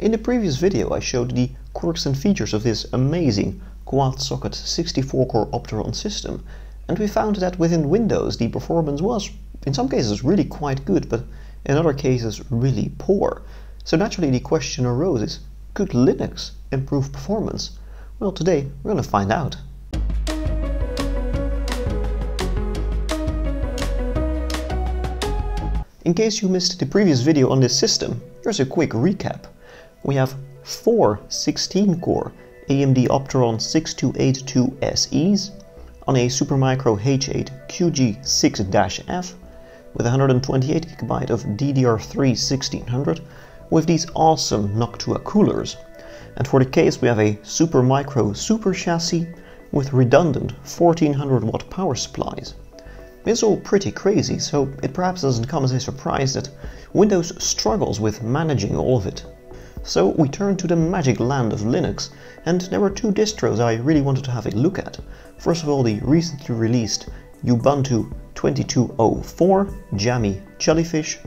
In the previous video I showed the quirks and features of this amazing quad-socket 64-core Opteron system, and we found that within Windows the performance was, in some cases, really quite good, but in other cases really poor. So naturally the question arose is, could Linux improve performance? Well today we're going to find out. In case you missed the previous video on this system, here's a quick recap. We have four 16-core AMD Opteron 6282SEs on a Supermicro H8 QG6-F with 128GB of DDR3 1600 with these awesome Noctua coolers. And for the case we have a Supermicro Super Chassis with redundant 1400 watt power supplies. It's all pretty crazy, so it perhaps doesn't come as a surprise that Windows struggles with managing all of it. So we turned to the magic land of Linux, and there were two distros I really wanted to have a look at. First of all, the recently released Ubuntu 2204, Jammy Jellyfish,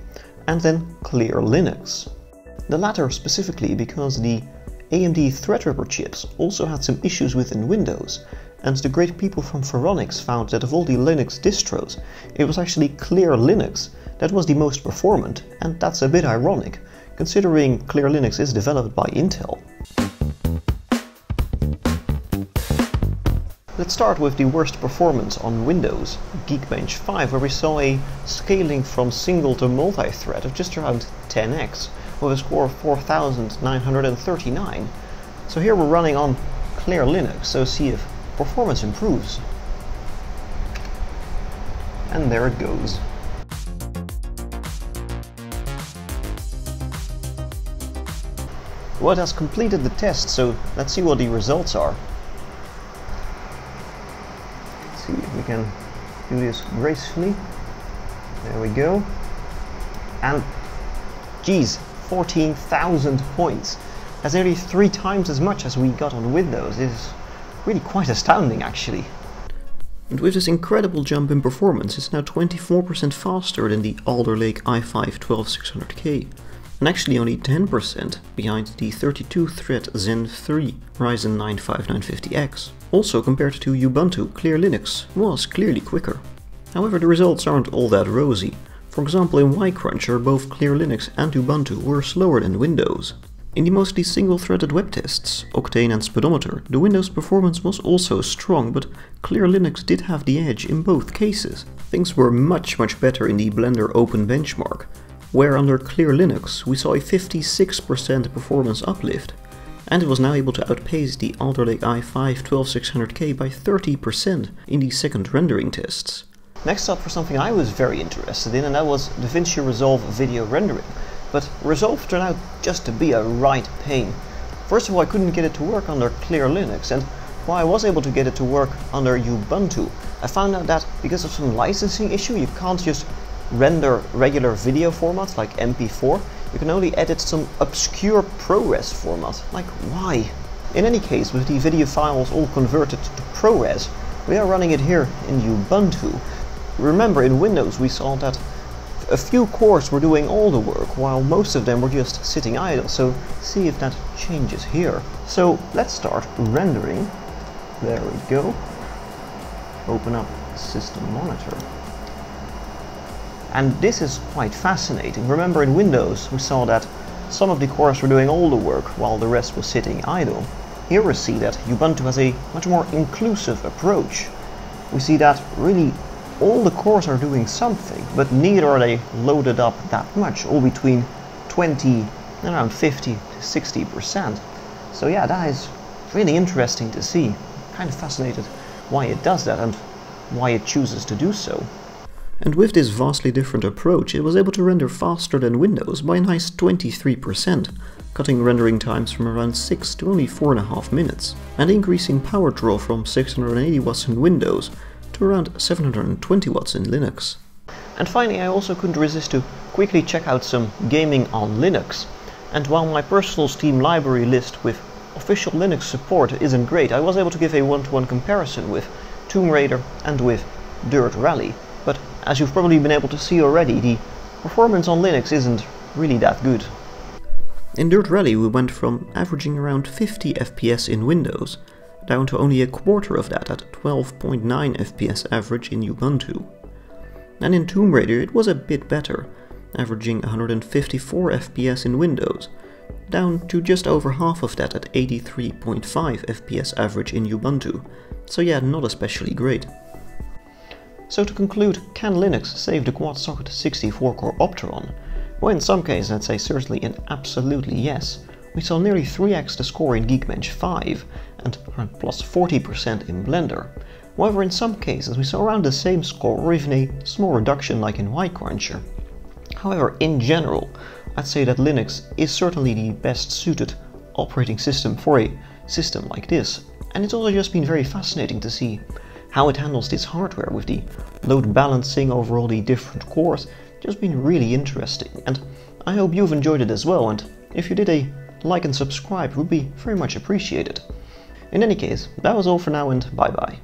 and then Clear Linux. The latter specifically because the AMD Threadripper chips also had some issues within Windows, and the great people from Phoronix found that of all the Linux distros, it was actually Clear Linux that was the most performant, and that's a bit ironic, considering Clear Linux is developed by Intel. Let's start with the worst performance on Windows, Geekbench 5, where we saw a scaling from single to multi-thread of just around 10x, with a score of 4939. So here we're running on Clear Linux, so see if performance improves. And there it goes. It has completed the test, so let's see what the results are. Let's see if we can do this gracefully. There we go. And, geez, 14,000 points. That's nearly three times as much as we got on Windows. It is really quite astounding actually. And with this incredible jump in performance, it's now 24% faster than the Alder Lake i5 12600K, and actually only 10% behind the 32-thread Zen 3 Ryzen 9 5950X. Also compared to Ubuntu, Clear Linux was clearly quicker. However, the results aren't all that rosy. For example, in Y-Cruncher, both Clear Linux and Ubuntu were slower than Windows. In the mostly single-threaded web tests, Octane and Speedometer, the Windows performance was also strong, but Clear Linux did have the edge in both cases. Things were much much better in the Blender Open benchmark, where under Clear Linux we saw a 56% performance uplift, and it was now able to outpace the Alder Lake i5 12600K by 30% in the second rendering tests. Next up for something I was very interested in, and that was DaVinci Resolve video rendering but Resolve turned out just to be a right pain. First of all, I couldn't get it to work under Clear Linux, and while I was able to get it to work under Ubuntu, I found out that because of some licensing issue, you can't just render regular video formats like MP4, you can only edit some obscure ProRes format. Like, why? In any case, with the video files all converted to ProRes, we are running it here in Ubuntu. Remember, in Windows we saw that a few cores were doing all the work, while most of them were just sitting idle, so see if that changes here. So let's start rendering. There we go. Open up System Monitor. And this is quite fascinating. Remember in Windows we saw that some of the cores were doing all the work while the rest was sitting idle. Here we see that Ubuntu has a much more inclusive approach. We see that really all the cores are doing something, but neither are they loaded up that much, all between 20 and around 50 to 60 percent. So yeah, that is really interesting to see. Kind of fascinated why it does that and why it chooses to do so. And with this vastly different approach, it was able to render faster than Windows by a nice 23%, cutting rendering times from around 6 to only 4.5 minutes, and increasing power draw from 680 watts in Windows to around 720 watts in Linux. And finally, I also couldn't resist to quickly check out some gaming on Linux. And while my personal Steam library list with official Linux support isn't great, I was able to give a one-to-one -one comparison with Tomb Raider and with Dirt Rally. But as you've probably been able to see already, the performance on Linux isn't really that good. In Dirt Rally we went from averaging around 50 FPS in Windows down to only a quarter of that at 12.9 FPS average in Ubuntu. And in Tomb Raider it was a bit better, averaging 154 FPS in Windows, down to just over half of that at 83.5 FPS average in Ubuntu, so yeah, not especially great. So to conclude, can Linux save the quad socket 64-core Opteron? Well, in some cases I'd say certainly and absolutely yes. We saw nearly 3x the score in Geekbench 5 and plus 40% in Blender. However, in some cases we saw around the same score or even a small reduction like in Y-Cruncher. However, in general, I'd say that Linux is certainly the best suited operating system for a system like this. And it's also just been very fascinating to see how it handles this hardware with the load balancing over all the different cores. Just been really interesting. And I hope you've enjoyed it as well. And if you did a like and subscribe would be very much appreciated. In any case, that was all for now and bye bye.